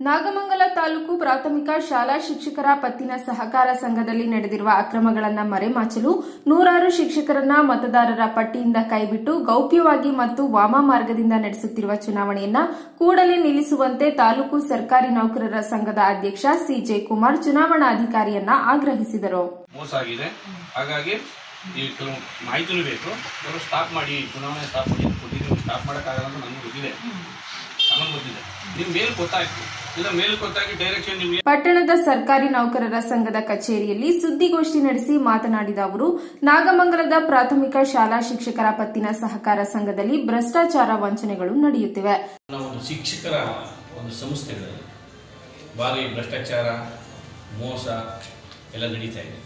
ನಾಗಮಂಗಲ ತಾಲೂಕು ಪ್ರಾಥಮಿಕ ಶಾಲಾ ಶಿಕ್ಷಕರ ಪತ್ತಿನ ಸಹಕಾರ ಸಂಘದಲ್ಲಿ ನಡೆದಿರುವ ಅಕ್ರಮಗಳನ್ನು ಮರೆಮಾಚಲು ನೂರಾರು ಶಿಕ್ಷಕರನ್ನ ಮತದಾರರ ಪಟ್ಟಿಯಿಂದ ಕೈಬಿಟ್ಟು ಗೌಪ್ಯವಾಗಿ ಮತ್ತು ವಾಮ ಮಾರ್ಗದಿಂದ ನಡೆಸುತ್ತಿರುವ ಚುನಾವಣೆಯನ್ನ ಕೂಡಲೇ ನಿಲ್ಲಿಸುವಂತೆ ತಾಲೂಕು ಸರ್ಕಾರಿ ನೌಕರರ ಸಂಘದ ಅಧ್ಯಕ್ಷ ಸಿಜೆ ಕುಮಾರ್ ಚುನಾವಣಾಧಿಕಾರಿಯನ್ನ ಆಗ್ರಹಿಸಿದರು. ಹಾಗಾಗಿ ಈ ಮೇಲೆ ಗೊತ್ತಾಯ್ತು. ಪಟ್ಟಣದ ಸರ್ಕಾರಿ ನೌಕರರ ಸಂಘದ ಕಚೇರಿಯಲ್ಲಿ ಸುದ್ದಿಗೋಷ್ಠಿ ನಡೆಸಿ ಮಾತನಾಡಿದ ಅವರು ನಾಗಮಂಗಲದ ಪ್ರಾಥಮಿಕ ಶಾಲಾ ಶಿಕ್ಷಕರ ಪತ್ತಿನ ಸಹಕಾರ ಸಂಘದಲ್ಲಿ ಭ್ರಷ್ಟಾಚಾರ ವಂಚನೆಗಳು ನಡೆಯುತ್ತಿವೆ. ಒಂದು ಶಿಕ್ಷಕರ ಒಂದು ಸಂಸ್ಥೆಗಳಲ್ಲಿ ಭಾರಿ ಭ್ರಷ್ಟಾಚಾರ ಮೋಸ ಎಲ್ಲ ನಡೀತಾ ಇದೆ.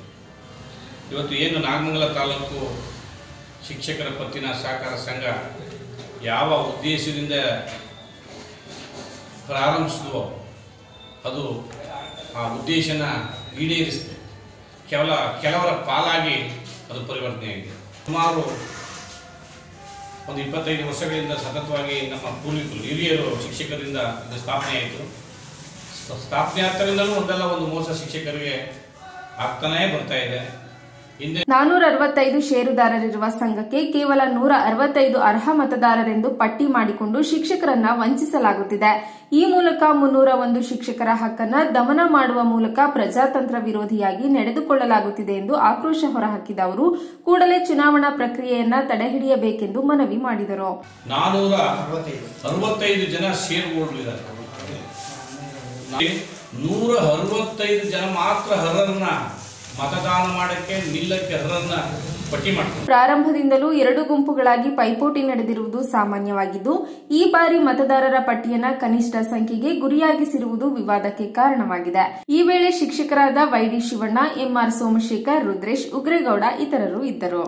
ಇವತ್ತು ಏನು ನಾಗಮಂಗಲ ತಾಲೂಕು ಶಿಕ್ಷಕರ ಪತ್ತಿನ ಸಹಕಾರ ಸಂಘ ಯಾವ ಉದ್ದೇಶದಿಂದ ಪ್ರಾರಂಭಿಸಿದ್ವೋ ಅದು ಆ ಉದ್ದೇಶನ ಈಡೇರಿಸಿದೆ ಕೇವಲ ಕೆಲವರ ಪಾಲಾಗಿ ಅದು ಪರಿವರ್ತನೆ ಆಗಿದೆ. ಸುಮಾರು ಒಂದು ಇಪ್ಪತ್ತೈದು ವರ್ಷಗಳಿಂದ ಸತತವಾಗಿ ನಮ್ಮ ಪೂರ್ವಿಕರು ಹಿರಿಯರು ಶಿಕ್ಷಕರಿಂದ ಇದು ಸ್ಥಾಪನೆ ಆಯಿತು. ಸ್ಥಾಪನೆ ಆಗ್ತಾರಿಂದಲೂ ಒಂದಲ್ಲ, ಒಂದು ಮೋಸ ಶಿಕ್ಷಕರಿಗೆ ಆಗ್ತಾನೇ ಬರ್ತಾ ಇದೆ. ನಾನೂರ ಅರವತ್ತೈದು ಷೇರುದಾರರಿರುವ ಸಂಘಕ್ಕೆ ಕೇವಲ ನೂರ ಅರವತ್ತೈದು ಅರ್ಹ ಮತದಾರರೆಂದು ಪಟ್ಟಿ ಮಾಡಿಕೊಂಡು ಶಿಕ್ಷಕರನ್ನ ವಂಚಿಸಲಾಗುತ್ತಿದೆ. ಈ ಮೂಲಕ ಮುನ್ನೂರ ಒಂದು ಶಿಕ್ಷಕರ ಹಕ್ಕನ್ನ ದಮನ ಮಾಡುವ ಮೂಲಕ ಪ್ರಜಾತಂತ್ರ ವಿರೋಧಿಯಾಗಿ ನಡೆದುಕೊಳ್ಳಲಾಗುತ್ತಿದೆ ಎಂದು ಆಕ್ರೋಶ ಹೊರಹಾಕಿದ ಅವರು ಕೂಡಲೇ ಚುನಾವಣಾ ಪ್ರಕ್ರಿಯೆಯನ್ನ ತಡೆಹಿಡಿಯಬೇಕೆಂದು ಮನವಿ ಮಾಡಿದರು. ಜನ ಮಾತ್ರ ಮತದಾನ ಮಾಡಕ್ಕೆ ನಿಲ್ಲಕ್ಕೆ ಅರ್ಹರನ್ನ ಪಟ್ಟಿ ಪ್ರಾರಂಭದಿಂದಲೂ ಎರಡು ಗುಂಪುಗಳಾಗಿ ಪೈಪೋಟಿ ನಡೆದಿರುವುದು ಸಾಮಾನ್ಯವಾಗಿದ್ದು, ಈ ಬಾರಿ ಮತದಾರರ ಪಟ್ಟಿಯನ್ನ ಕನಿಷ್ಠ ಸಂಖ್ಯೆಗೆ ಗುರಿಯಾಗಿಸಿರುವುದು ವಿವಾದಕ್ಕೆ ಕಾರಣವಾಗಿದೆ. ಈ ವೇಳೆ ಶಿಕ್ಷಕರಾದ Y D Shivanna, M R Somashekar, Rudresh Ugregowda ಇತರರು ಇದ್ದರು.